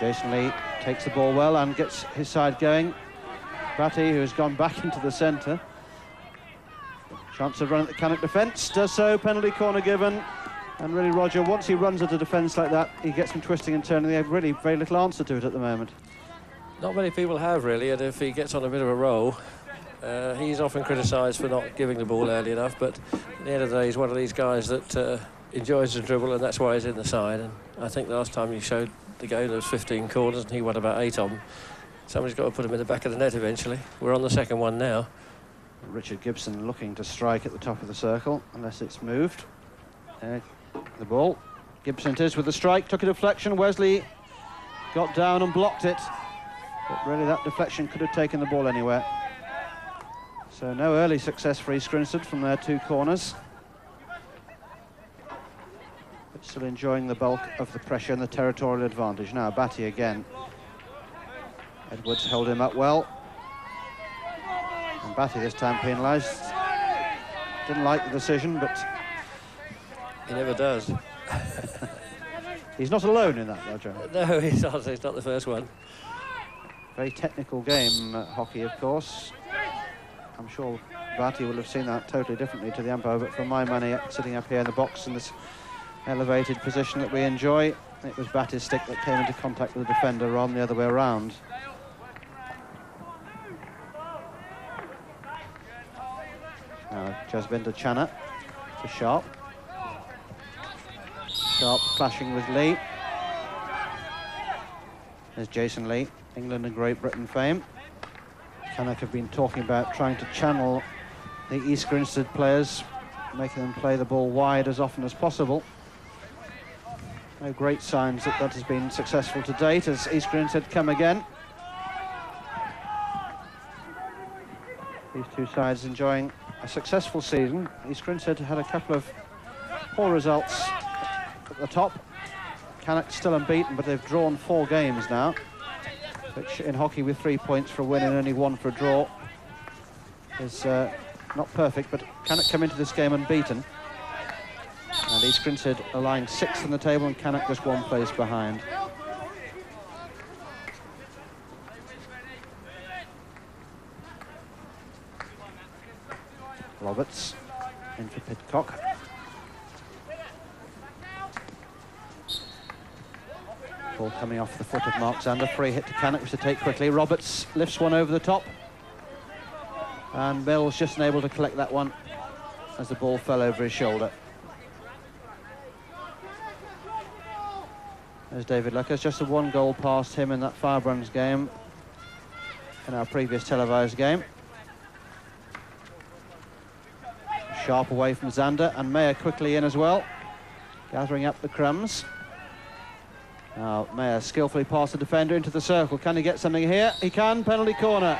Jason Lee takes the ball well and gets his side going. Batty, who has gone back into the centre. Chance of run at the Cannock defence, does so, penalty corner given. And really, Roger, once he runs at a defence like that, he gets them twisting and turning. They have really very little answer to it at the moment. Not many people have, really, and if he gets on a bit of a roll, uh, he's often criticised for not giving the ball early enough, but at the end of the day, he's one of these guys that uh, enjoys the dribble, and that's why he's in the side. And I think the last time he showed the game, there was 15 corners, and he won about eight on. Somebody's got to put him in the back of the net eventually. We're on the second one now. Richard Gibson looking to strike at the top of the circle, unless it's moved. Uh, the ball. Gibson is with the strike, took a deflection. Wesley got down and blocked it. But really, that deflection could have taken the ball anywhere. So no early success for East Grinstead from their two corners. But still enjoying the bulk of the pressure and the territorial advantage. Now Batty again. Edwards held him up well. And Batty this time penalised. Didn't like the decision, but... He never does. he's not alone in that, Roger. No, he's not. He's not the first one. Very technical game, uh, hockey, of course. I'm sure Batty will have seen that totally differently to the umpire, but for my money, sitting up here in the box in this elevated position that we enjoy, it was Batty's stick that came into contact with the defender rather than the other way around. Now, Jasvinder Channa to Sharp. Sharp clashing with Lee. There's Jason Lee, England and Great Britain fame. Cannock have been talking about trying to channel the East Grinstead players, making them play the ball wide as often as possible. No great signs that that has been successful to date as East Grinstead come again. These two sides enjoying a successful season. East Grinstead had a couple of poor results at the top. Cannock still unbeaten, but they've drawn four games now which in hockey with three points for a win and only one for a draw is uh, not perfect, but Cannock come into this game unbeaten. And East Grinstead are lying sixth in the table and Cannock just one place behind. Roberts in for Pidcock. Ball coming off the foot of Mark Zander. Free hit to Cannock, which to take quickly. Roberts lifts one over the top. And Mills just unable to collect that one as the ball fell over his shoulder. There's David Luckes, just a one goal past him in that Firebrands game in our previous televised game. Sharp away from Zander and Mayer quickly in as well, gathering up the crumbs. Now, Mayer skillfully past the defender into the circle. Can he get something here? He can, penalty corner.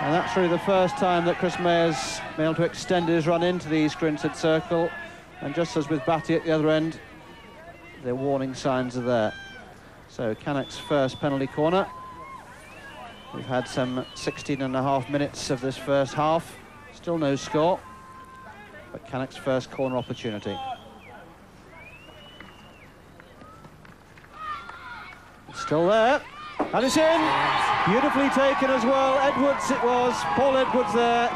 And that's really the first time that Chris Mayer's been able to extend his run into the East Grinstead circle. And just as with Batty at the other end, the warning signs are there. So Cannock's first penalty corner. We've had some 16 and a half minutes of this first half. Still no score, but Cannock's first corner opportunity. Still there. And it's in. Beautifully taken as well. Edwards it was. Paul Edwards there.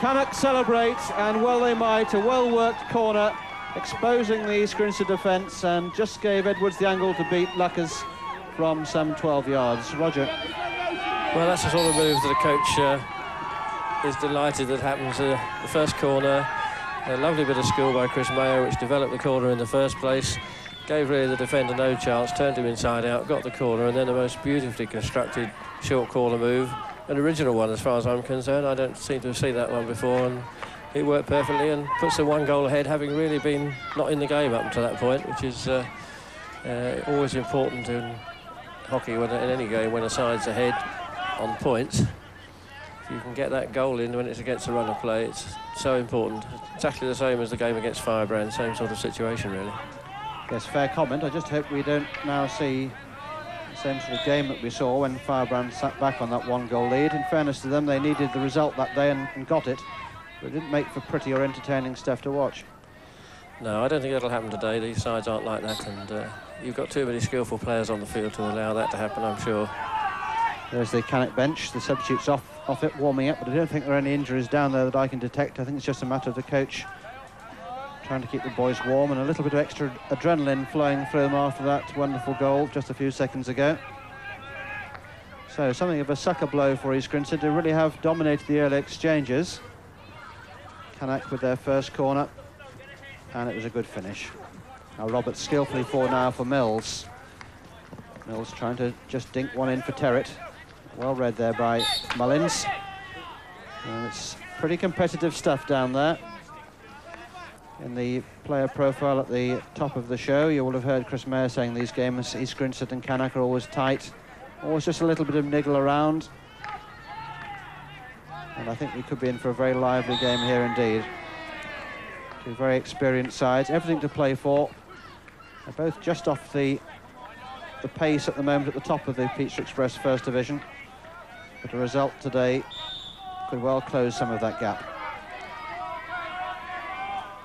Cannock celebrates, and well they might. A well-worked corner, exposing the East Grinstead defence, and just gave Edwards the angle to beat Luckes from some 12 yards. Roger. Well, that's the sort of move that the coach uh, is delighted that happens. Uh, the first corner, a lovely bit of skill by Chris Mayer, which developed the corner in the first place gave really the defender no chance, turned him inside out, got the corner, and then the most beautifully constructed short corner move. An original one, as far as I'm concerned. I don't seem to have seen that one before, and it worked perfectly and puts the one goal ahead, having really been not in the game up until that point, which is uh, uh, always important in hockey, when, in any game, when a side's ahead on points. If you can get that goal in when it's against a run of play, it's so important. Exactly the same as the game against Firebrand, same sort of situation, really. Yes, fair comment. I just hope we don't now see the same sort of game that we saw when Firebrand sat back on that one-goal lead. In fairness to them, they needed the result that day and, and got it. But it didn't make for pretty or entertaining stuff to watch. No, I don't think that'll happen today. These sides aren't like that, and uh, you've got too many skillful players on the field to allow that to happen, I'm sure. There's the Cannock bench. The substitutes off, off it, warming up, but I don't think there are any injuries down there that I can detect. I think it's just a matter of the coach trying to keep the boys warm and a little bit of extra adrenaline flowing through them after that wonderful goal just a few seconds ago. So something of a sucker blow for East Grinstead to really have dominated the early exchanges. Cannock with their first corner, and it was a good finish. Now Roberts skillfully for now for Mills. Mills trying to just dink one in for Terrett. Well read there by Mullins. And it's pretty competitive stuff down there. In the player profile at the top of the show, you will have heard Chris Mayer saying these games, East Grinstead and Cannock are always tight. Always just a little bit of niggle around. And I think we could be in for a very lively game here indeed. Two very experienced sides, everything to play for. They're both just off the the pace at the moment at the top of the Pizza Express First Division. But a result today could well close some of that gap.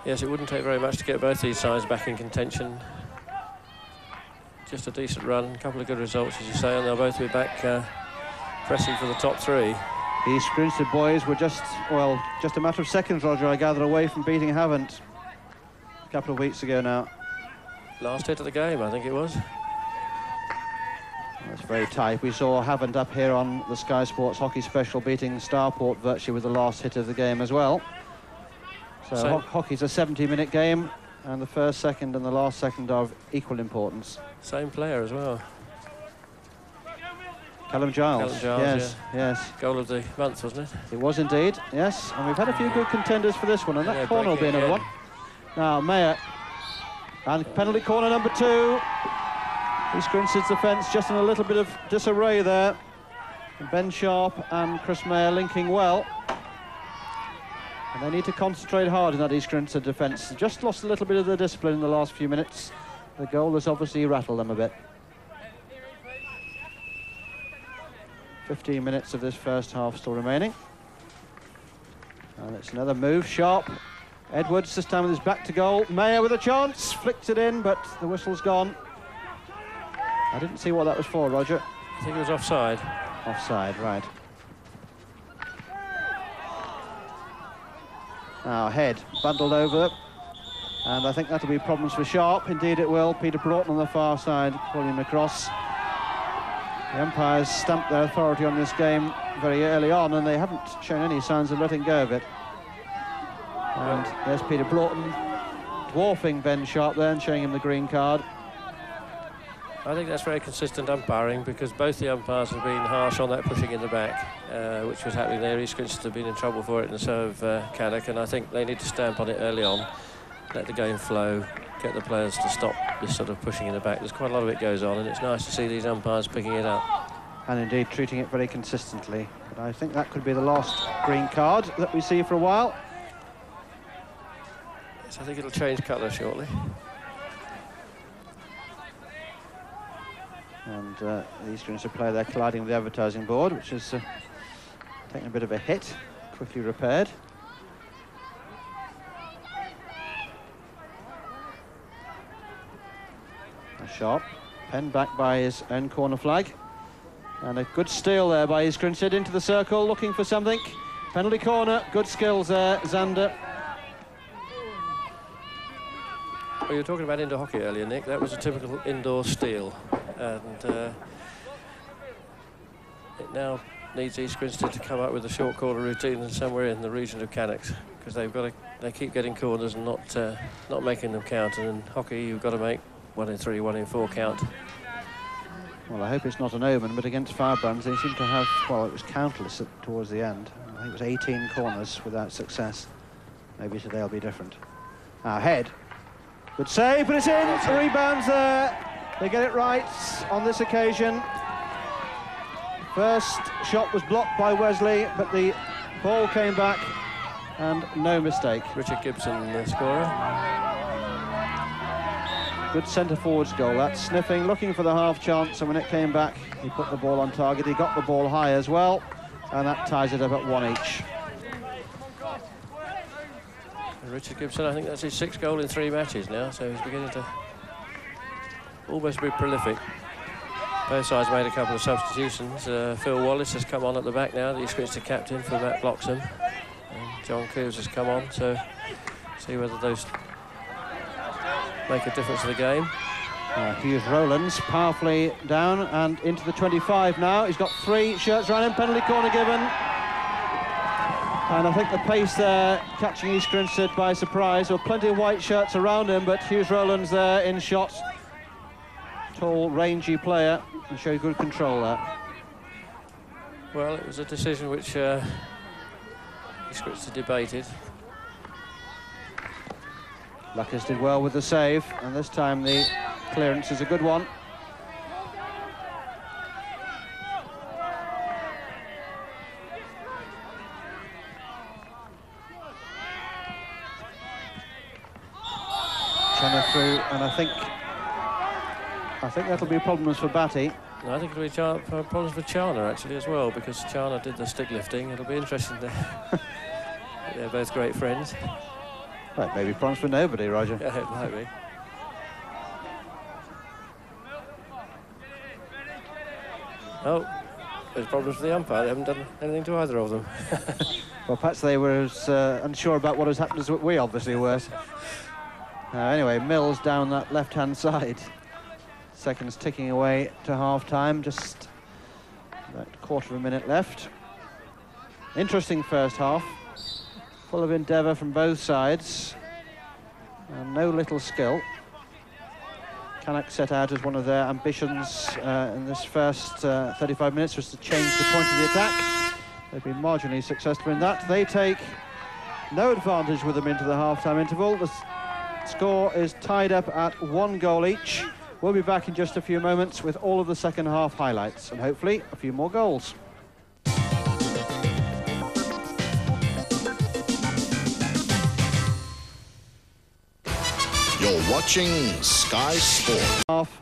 Yes, it wouldn't take very much to get both these sides back in contention. Just a decent run, a couple of good results, as you say, and they'll both be back uh, pressing for the top three. East Grinstead boys were just, well, just a matter of seconds, Roger, I gather, away from beating Havant a couple of weeks ago now. Last hit of the game, I think it was. It's very tight. We saw Havant up here on the Sky Sports Hockey Special beating Stourport virtually with the last hit of the game as well. So, So- ho hockey's a 70-minute game, and the first second and the last second are of equal importance. Same player as well. Callum Giles. Callum Giles, yes, yes. Goal of the month, wasn't it? It was indeed, yes. And we've had a few good contenders for this one, and that Yeah, corner will be another one. Now, Mayer. And penalty corner number two. East Grinstead's defence just in a little bit of disarray there. Ben Sharp and Chris Mayer linking well. And they need to concentrate hard in that East Grinstead defence. Just lost a little bit of their discipline in the last few minutes. The goal has obviously rattled them a bit. 15 minutes of this first half still remaining. And it's another move, sharp. Edwards this time with his back to goal. Mayer with a chance, flicked it in, but the whistle's gone. I didn't see what that was for, Roger. I think it was offside. Offside, right. Now head bundled over, and I think that'll be problems for Sharp. Indeed, it will. Peter Broughton on the far side, pulling him across. The umpires stamped their authority on this game very early on, and they haven't shown any signs of letting go of it. And there's Peter Broughton dwarfing Ben Sharp there and showing him the green card. I think that's very consistent umpiring because both the umpires have been harsh on that pushing in the back, uh, which was happening there. East Grinstead have been in trouble for it, and so have uh, and I think they need to stamp on it early on, let the game flow, get the players to stop this sort of pushing in the back. There's quite a lot of it goes on, and it's nice to see these umpires picking it up. and indeed treating it very consistently. But I think that could be the last green card that we see for a while. So I think it'll change colour shortly. And uh, the Eastern player there colliding with the advertising board, which has uh, taken a bit of a hit, quickly repaired. Sharp penned back by his own corner flag. And a good steal there by Grinstead into the circle, looking for something. Penalty corner, good skills there, Zander. Well, you were talking about indoor hockey earlier, Nick. That was a typical indoor steal. And uh, it now needs East to come up with a short corner routine and somewhere in the region of Cannocks because they've got to, they keep getting corners and not uh, not making them count. And in hockey, you've got to make one in three, one in four count. Well, I hope it's not an omen, but against Firebrands, they seem to have, well, it was countless at, towards the end. I think it was 18 corners without success. Maybe today will be different. Now, head. Good save, but it's in. The rebounds there. They get it right on this occasion. First shot was blocked by Wesley, but the ball came back, and no mistake. Richard Gibson, the scorer. Good centre forwards goal. That's sniffing, looking for the half chance, and when it came back, he put the ball on target. He got the ball high as well, and that ties it up at one each. Richard Gibson, I think that's his sixth goal in three matches now, so he's beginning to almost be prolific. Both sides made a couple of substitutions. Uh, Phil Wallace has come on at the back now. He switched to captain for Matt Bloxham. And John Coombs has come on, so see whether those make a difference to the game. Uh, Hughes Rowlands powerfully down and into the 25 now. He's got three shirts around him, penalty corner given. And I think the pace there, catching East Grinstead by surprise. There were plenty of white shirts around him, but Hughes Rowlands there in shot. Tall, rangy player, and showed good control there. Well, it was a decision which uh, East Grinstead debated. Luckes did well with the save, and this time the clearance is a good one. Channa through, and I think I think that'll be problems for Batty. I think it'll be problems for Channa actually as well because Channa did the stick lifting. It'll be interesting. They're both great friends. Right, maybe problems for nobody, Roger. Yeah, it might be. Oh, there's problems for the umpire. They haven't done anything to either of them. well, perhaps they were as uh, unsure about what has happened as we obviously were. Uh, anyway, Mills down that left-hand side. Seconds ticking away to half-time, just about quarter of a minute left. Interesting first half, full of endeavour from both sides, and no little skill. Cannock set out as one of their ambitions uh, in this first uh, 35 minutes was to change the point of the attack. They've been marginally successful in that. They take no advantage with them into the half-time interval. The score is tied up at one goal each. We'll be back in just a few moments with all of the second half highlights and hopefully a few more goals. You're watching Sky Sport. Half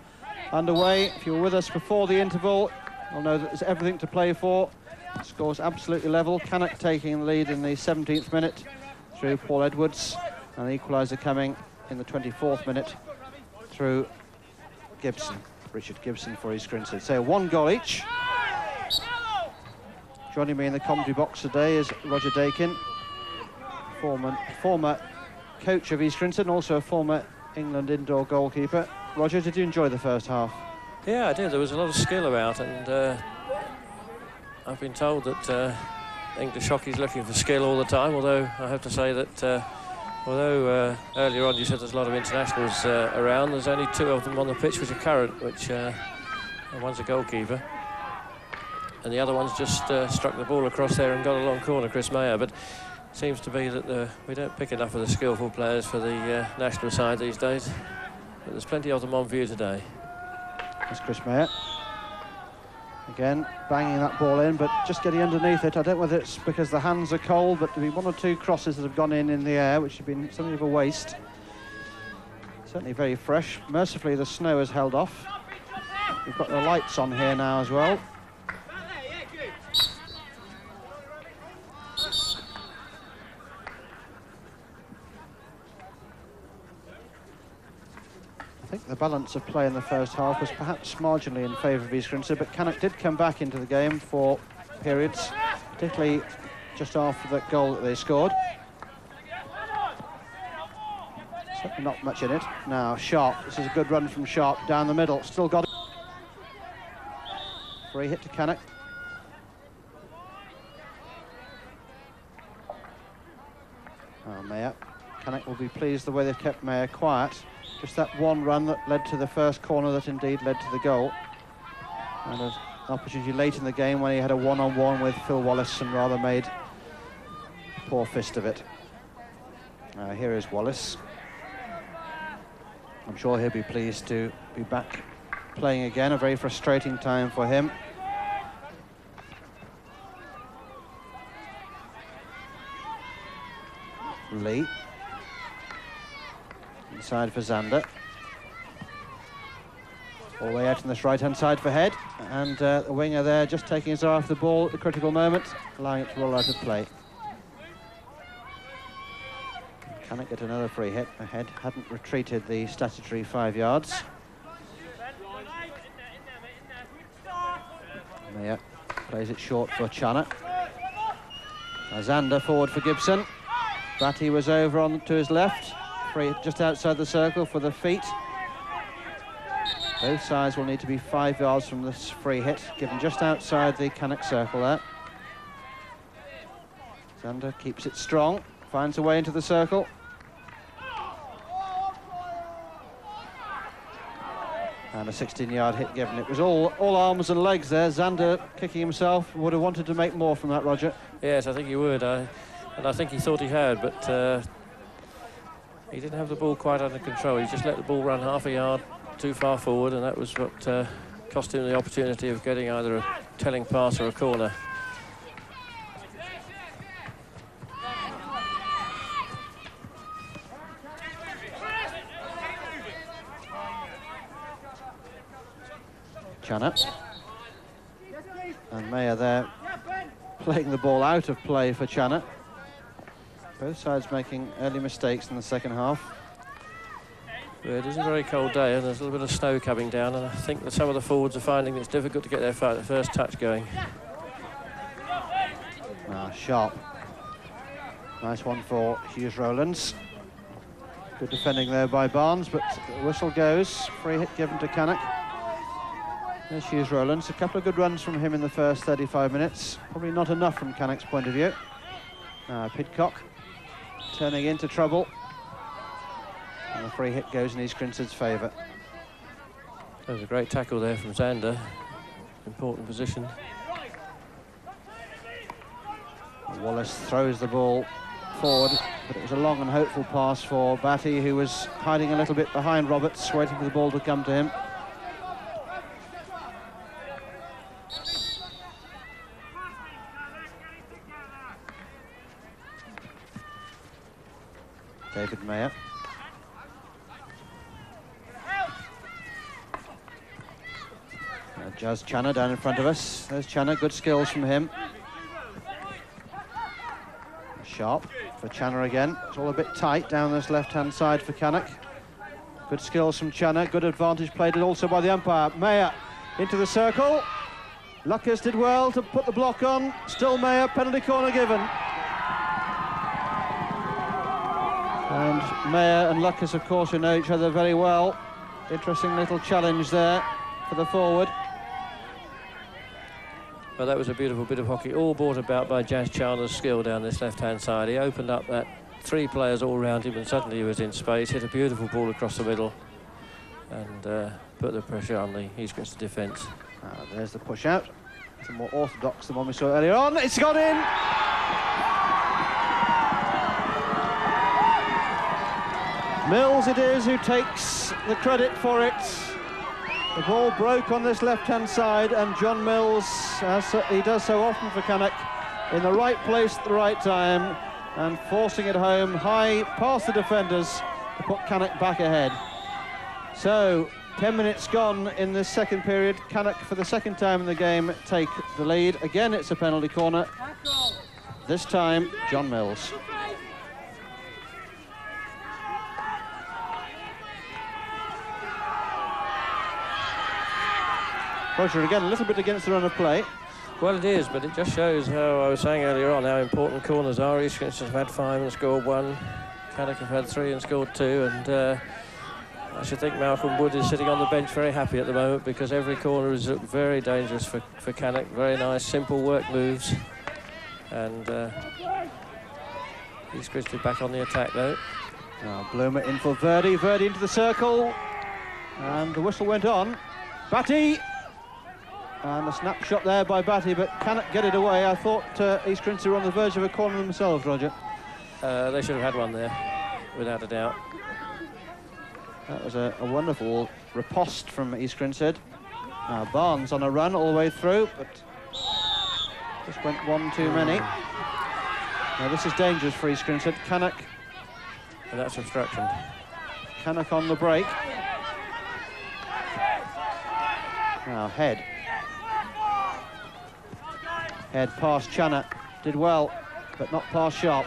underway. If you were with us before the interval, you'll know that there's everything to play for. Scores absolutely level. Cannock taking the lead in the 17th minute through Paul Edwards, and the equaliser coming in the 24th minute through Gibson, Richard Gibson for East Grinstead. So one goal each. Joining me in the commentary box today is Roger Dakin, former, former coach of East Grinstead also a former England indoor goalkeeper. Roger, did you enjoy the first half? Yeah, I did. There was a lot of skill about, and uh, I've been told that uh, English hockey's looking for skill all the time. Although I have to say that, uh, although uh, earlier on you said there's a lot of internationals uh, around, there's only two of them on the pitch which are current, which uh, one's a goalkeeper, and the other one's just struck the ball across there and got a long corner, Chris Mayer. But seems to be that the, we don't pick enough of the skillful players for the uh, national side these days. But there's plenty of them on view today. That's Chris Mayer. Again, banging that ball in, but just getting underneath it. I don't know whether it's because the hands are cold, but there have been one or two crosses that have gone in in the air, which have been something of a waste. Certainly very fresh. Mercifully, the snow has held off. We've got the lights on here now as well. Think the balance of play in the first half was perhaps marginally in favour of East Grinstead, but Cannock did come back into the game for periods, particularly just after that goal that they scored. Not much in it. Now, Sharp. This is a good run from Sharp down the middle. Still got it. Free hit to Cannock. Oh, Mayer. Cannock will be pleased the way they've kept Mayer quiet. Just that one run that led to the first corner that indeed led to the goal. And an opportunity late in the game when he had a one-on-one -on -one with Phil Wallace and rather made poor fist of it. Uh, here is Wallace. I'm sure he'll be pleased to be back playing again. A very frustrating time for him. Lee Inside for Zander. All the way out on this right-hand side for Head. And uh, the winger there just taking his eye off the ball at the critical moment, allowing it to roll out of play. Can it get another free hit. Ahead, hadn't retreated the statutory five yards. Mayer plays it short for Channa. Zander forward for Gibson. Batty was over on to his left free just outside the circle for the feet. Both sides will need to be five yards from this free hit, given just outside the Cannock circle there. Zander keeps it strong, finds a way into the circle. And a 16-yard hit given. It was all, all arms and legs there. Zander kicking himself. Would have wanted to make more from that, Roger. Yes, I think he would. I, and I think he thought he had, but uh, he didn't have the ball quite under control. He just let the ball run half a yard too far forward, and that was what uh, cost him the opportunity of getting either a telling pass or a corner. Channa. And Mayer there playing the ball out of play for Channa. Both sides making early mistakes in the second half. Yeah, it is a very cold day and there's a little bit of snow coming down and I think that some of the forwards are finding it's difficult to get their first touch going. Ah, sharp. Nice one for Hughes Rowlands. Good defending there by Barnes, but the whistle goes. Free hit given to Cannock. There's Hughes Rowlands. A couple of good runs from him in the first 35 minutes. Probably not enough from Cannock's point of view. Uh, Pidcock turning into trouble. And the free hit goes in East Grinstead's favour. There's a great tackle there from Zander. Important position. Wallace throws the ball forward, but it was a long and hopeful pass for Batty, who was hiding a little bit behind Roberts, waiting for the ball to come to him. David Mayer. Jazz Channa down in front of us. There's Channa, good skills from him. Sharp for Channa again. It's all a bit tight down this left-hand side for Cannock. Good skills from Channa, good advantage played also by the umpire. Mayer into the circle. Luckes did well to put the block on. Still Mayer, penalty corner given. And Mayer and Luckes, of course, who know each other very well. Interesting little challenge there for the forward. Well, that was a beautiful bit of hockey, all brought about by Jazz Chandler's skill down this left-hand side. He opened up that three players all around him and suddenly he was in space, hit a beautiful ball across the middle and uh, put the pressure on the East Grinstead defence. Ah, there's the push out. It's more orthodox than one we saw earlier on. It's gone in! Mills it is who takes the credit for it. The ball broke on this left-hand side, and John Mills, as he does so often for Cannock, in the right place at the right time, and forcing it home high past the defenders to put Cannock back ahead. So, 10 minutes gone in this second period. Cannock, for the second time in the game, take the lead. Again, it's a penalty corner. This time, John Mills. Roger, again, a little bit against the run of play. Well, it is, but it just shows how I was saying earlier on how important corners are. East Grinstead have had five and scored one. Cannock have had three and scored two. And uh, I should think Malcolm Wood is sitting on the bench very happy at the moment because every corner is very dangerous for, for. Very nice, simple work moves. And uh, East Grinstead back on the attack, though. Now Bloomer in for Verdi. Verdi into the circle. And the whistle went on. Batty and a snapshot there by Batty, but cannot get it away. I thought uh, East Grinstead were on the verge of a corner themselves, Roger. Uh, they should have had one there, without a doubt. That was a, a wonderful riposte from East Grinstead. Now Barnes on a run all the way through, but just went one too many. Now this is dangerous for East Grinstead. Cannock. And that's obstruction. Cannock on the break. Now head. Head past Channa, did well, but not past Sharp.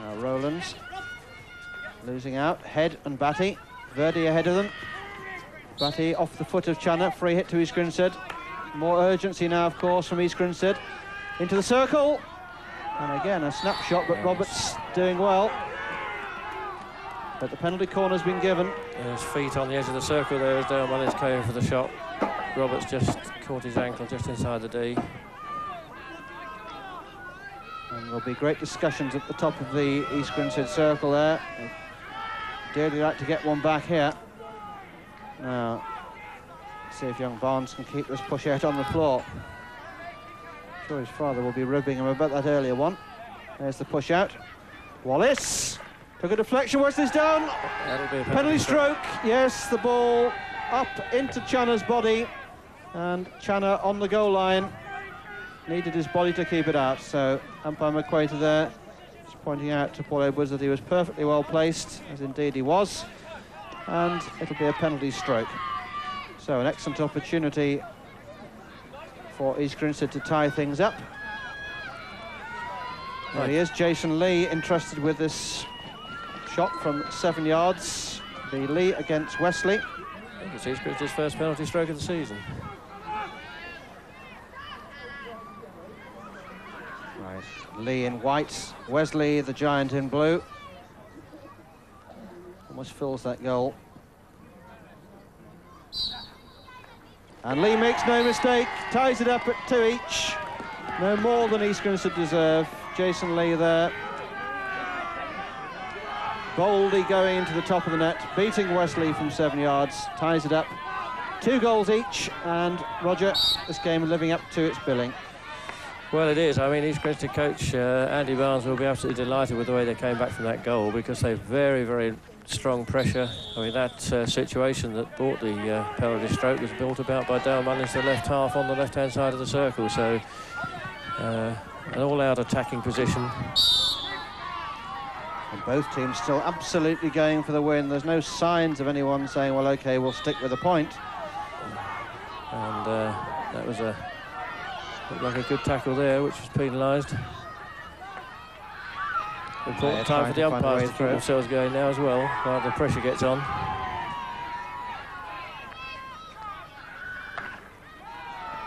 Now Rowlands losing out, Head and Batty, Verdi ahead of them. Batty off the foot of Channa, free hit to East Grinstead. More urgency now, of course, from East Grinstead. Into the circle. And again, a snapshot, but Roberts doing well. But the penalty corner's been given. His feet on the edge of the circle there as Dale Mullins came for the shot. Roberts just caught his ankle just inside the D. And there'll be great discussions at the top of the East Grinstead circle there. Dearly like to get one back here. Now, see if young Barnes can keep this push out on the floor. I'm sure his father will be ribbing him about that earlier one. There's the push out. Wallace took a deflection. Where's this down. A Penalty stroke. Yes, the ball up into Channa's body. And Channa on the goal line. Needed his body to keep it out. So umpire McQuater there just pointing out to Paul Edwards that he was perfectly well placed, as indeed he was. And it'll be a penalty stroke. So an excellent opportunity for East Grinstead to tie things up. There he is, Jason Lee, entrusted with this shot from seven yards. The Lee against Wesley. I think it's East Grinstead's first penalty stroke of the season. Right, Lee in white, Wesley the giant in blue. Almost fills that goal. And Lee makes no mistake, ties it up at two each. No more than East Grinstead deserve. Jason Lee there. Boldly going into the top of the net, beating Wesley from seven yards, ties it up. Two goals each, and Roger, this game living up to its billing. Well, it is. I mean, East Grinstead coach uh, Andy Barnes will be absolutely delighted with the way they came back from that goal because they very, very strong pressure. I mean, that uh, situation that brought the uh, penalty stroke was built about by Dale Mullins, the left half on the left-hand side of the circle. So, uh, an all-out attacking position. And both teams still absolutely going for the win. There's no signs of anyone saying, well, OK, we'll stick with the point. And uh, that was a looked like a good tackle there, which was penalised. Important time for the to umpires way to keep themselves going now as well, while the pressure gets on.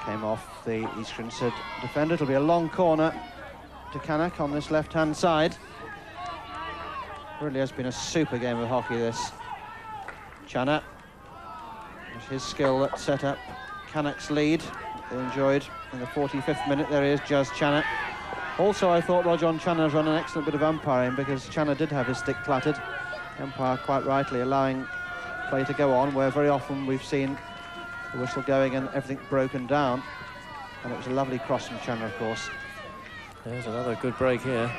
Came off the East Grinstead defender. It'll be a long corner to Cannock on this left-hand side. Really has been a super game of hockey, this. Channa. It's his skill that set up Cannock's lead. They enjoyed in the 45th minute. there is Jazz Channa. Also, I thought Roger Channa has run an excellent bit of umpiring because Channa did have his stick platted. Umpire quite rightly allowing play to go on, where very often we've seen the whistle going and everything broken down. And it was a lovely cross from Channa, of course. There's another good break here.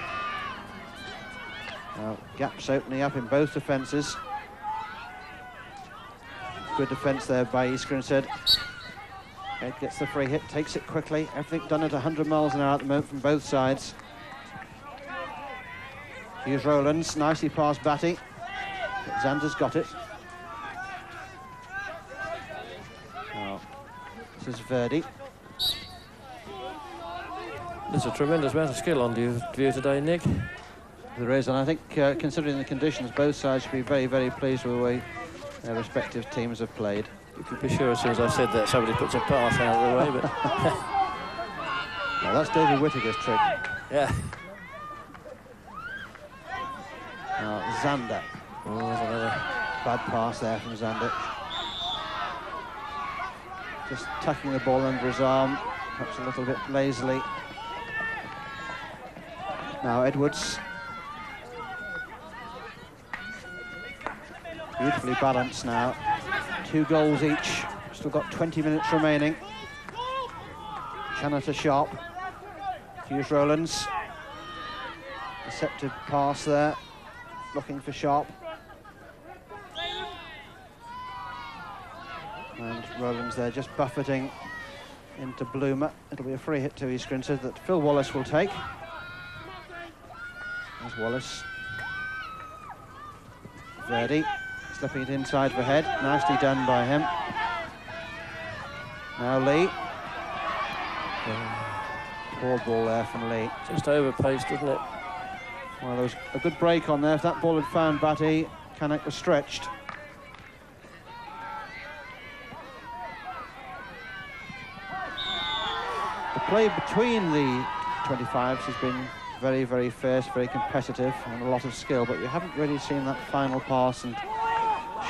Now, gaps opening up in both defences. Good defence there by East Grinstead. Ed gets the free hit, takes it quickly. Everything done at 100 miles an hour at the moment from both sides. Hughes Rowlands, nicely past Batty. But Zander's got it. Now, this is Verdi. There's a tremendous amount of skill on view, view today, Nick. There is, and I think uh, considering the conditions, both sides should be very, very pleased with the way their respective teams have played. You can be sure as soon as I said that somebody puts a pass out of the way, but Now, that's David Whittaker's trick. yeah. Uh, now, Zander. Oh, there's another. Bad pass there from Zander. Just tucking the ball under his arm, perhaps a little bit lazily. Now Edwards. Beautifully balanced now. Two goals each. Still got 20 minutes remaining. Channa to Sharp. Hughes Rowlands. Deceptive pass there. Looking for Sharp. And Rowlands there just buffeting into Bloomer. It'll be a free hit to East Grinstead that Phil Wallace will take. As Wallace. Verdi Slipping it inside for Head. Nicely done by him. Now Lee. Poor ball there from Lee. Just overpaced, didn't it? Well, there was a good break on there. If that ball had found Batty, Cannock was stretched. The play between the 25s has been very, very fierce, very competitive, and a lot of skill, but you haven't really seen that final pass and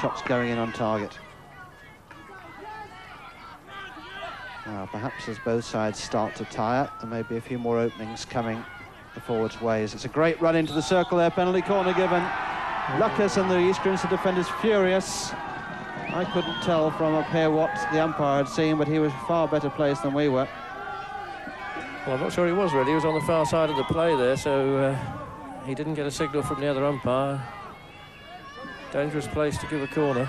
shots going in on target. Now, perhaps as both sides start to tire, there may be a few more openings coming the forwards' ways. It's a great run into the circle there, penalty corner given. Luckes and the East Grinstead defenders furious. I couldn't tell from up here what the umpire had seen, but he was far better placed than we were. Well, I'm not sure he was really. He was on the far side of the play there, so uh, he didn't get a signal from the other umpire. Dangerous place to give a corner.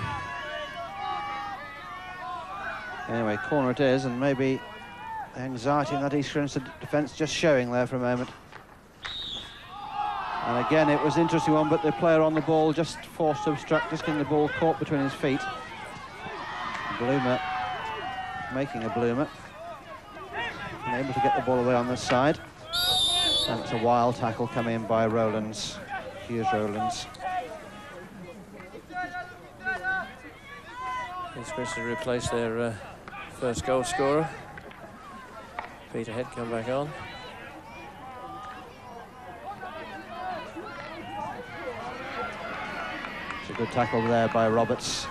Anyway, corner it is, and maybe anxiety in that East Grinstead defence just showing there for a moment. And again, it was an interesting one, but the player on the ball just forced to obstruct, just getting the ball caught between his feet. Bloomer making a bloomer. And able to get the ball away on this side. And it's a wild tackle coming in by Rowlands, Hughes Rowlands. Supposed to replace their uh, first goal scorer. Peterhead come back on. It's a good tackle there by Roberts.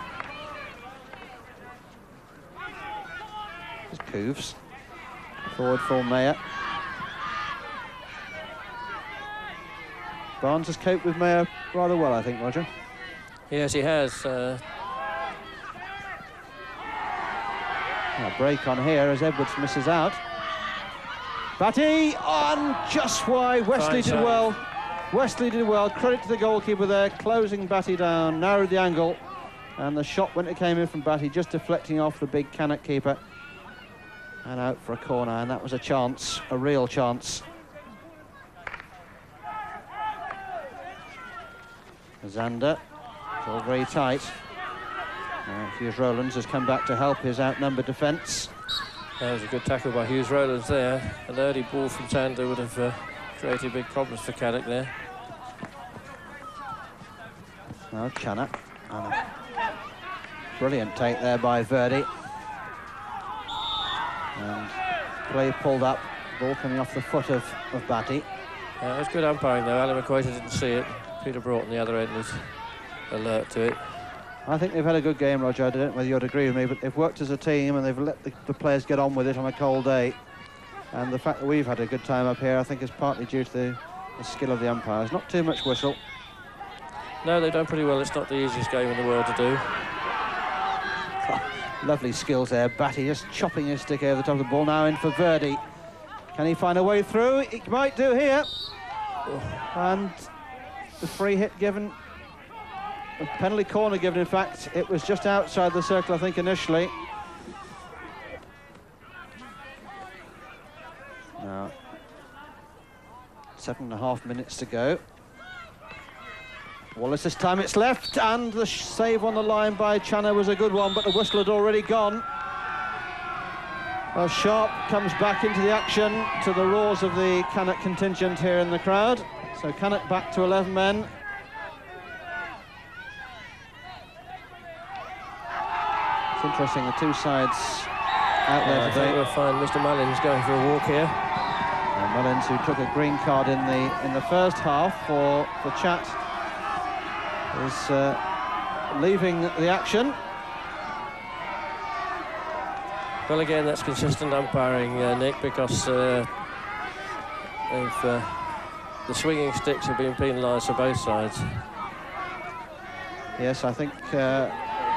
It's Cooves. Forward for Mayer. Barnes has coped with Mayer rather well, I think, Roger. Yes, he has. Uh, A break on here as Edwards misses out. Batty on just why Wesley Fine did well. Wesley did well. Credit to the goalkeeper there, closing Batty down, narrowed the angle, and the shot when it came in from Batty, just deflecting off the big Cannock keeper, and out for a corner. And that was a chance, a real chance. Zander, it's all very tight. Uh, Hughes Rowlands has come back to help his outnumbered defence. that was a good tackle by Hughes Rowlands there. An early ball from Zander would have uh, created big problems for Caddick there. Now. And brilliant take there by Verdi. And play pulled up, ball coming off the foot of, of Batty. Uh, it was good umpiring though. Alan McQuater didn't see it. Peter Broughton, the other end, was alert to it. I think they've had a good game, Roger. I don't know whether you'd agree with me, but they've worked as a team and they've let the, the players get on with it on a cold day. And the fact that we've had a good time up here, I think, is partly due to the, the skill of the umpires. Not too much whistle. No, they've done pretty well. It's not the easiest game in the world to do. Lovely skills there. Batty just chopping his stick over the top of the ball. Now in for Verdi. Can he find a way through? He might do here. Oh. And the free hit given, a penalty corner given, in fact. It was just outside the circle, I think, initially. Now, seven and a half minutes to go. Wallace this time it's left, and the save on the line by Channa was a good one, but the whistle had already gone. Well, Sharp comes back into the action to the roars of the Cannock contingent here in the crowd. So Cannock back to 11 men. It's interesting, the two sides out Uh, I there think today. we'll find Mr. Mullins going for a walk here. And Mullins, who took a green card in the in the first half for for chat, is uh, leaving the action. Well, again, that's consistent umpiring, uh, Nick, because uh, uh, the swinging sticks have been penalised for both sides. Yes, I think uh,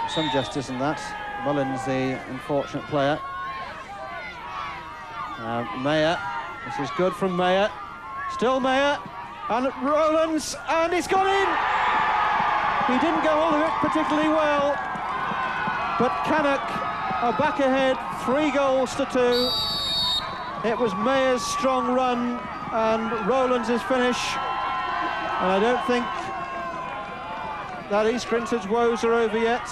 some justice in that. Mullins, the unfortunate player. Uh, Mayer, this is good from Mayer. Still Mayer, and Rowlands, and it's gone in! He didn't go hold of it particularly well, but Cannock are back ahead, three goals to two. It was Mayer's strong run and Rowlands' finish, and I don't think that East Grinstead's woes are over yet.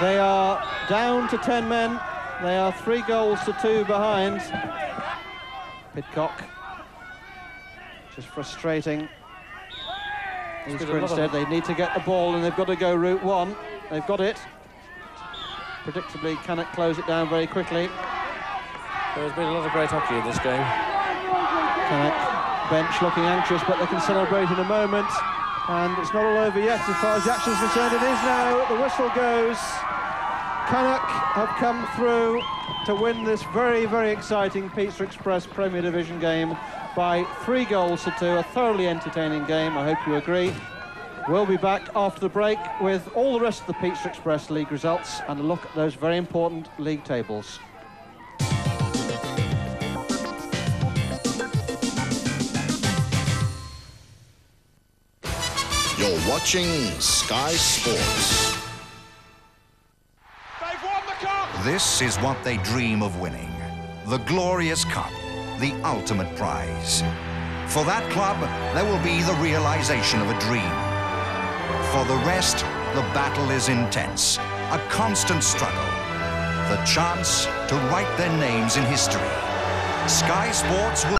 They are down to 10 men. They are three goals to two behind. Pidcock. Just frustrating. East been a lot of- Grinstead, they need to get the ball and they've got to go route one. They've got it. predictably, Cannock close it down very quickly. There's been a lot of great hockey in this game. Cannock bench looking anxious, but they can celebrate in a moment. And it's not all over yet as far as the action is concerned. It is now. The whistle goes. Cannock have come through to win this very, very exciting Pizza Express Premier Division game by three goals to two. A thoroughly entertaining game, I hope you agree. We'll be back after the break with all the rest of the Pizza Express League results and a look at those very important league tables. You're watching Sky Sports. They've won the cup! This is what they dream of winning. The glorious cup, the ultimate prize. For that club, there will be the realization of a dream. For the rest, the battle is intense, a constant struggle. The chance to write their names in history. Sky Sports will